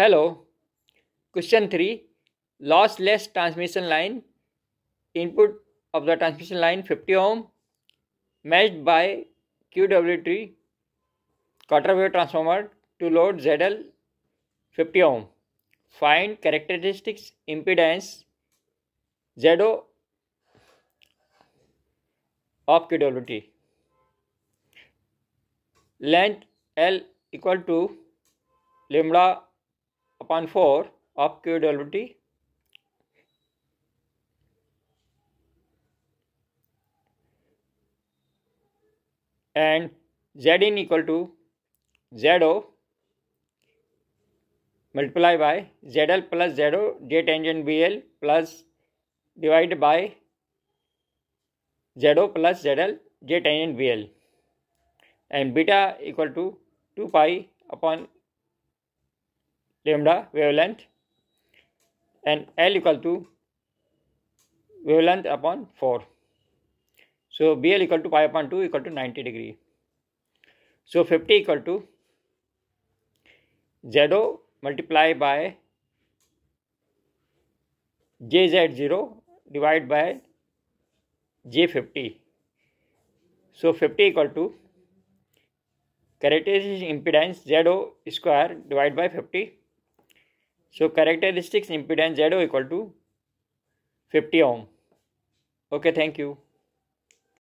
Hello. Question 3. Lossless transmission line. Input of the transmission line 50 ohm matched by QWT quarter wave transformer to load ZL 50 ohm. Find characteristics impedance ZO of QWT. Length L equal to lambda upon four of Q W T and Z in equal to Z O multiply by Z L plus Z O jet एंजन B L plus divide by Z O plus Z L j tangent B L and beta equal to two pi upon lambda wavelength and L equal to wavelength upon 4. So BL equal to pi upon 2 equal to 90 degree. So 50 equal to ZO multiply by JZ0 divided by J50. So 50 equal to characteristic impedance ZO square divided by 50 So characteristics impedance ZO equal to 50 ohm. Okay, thank you.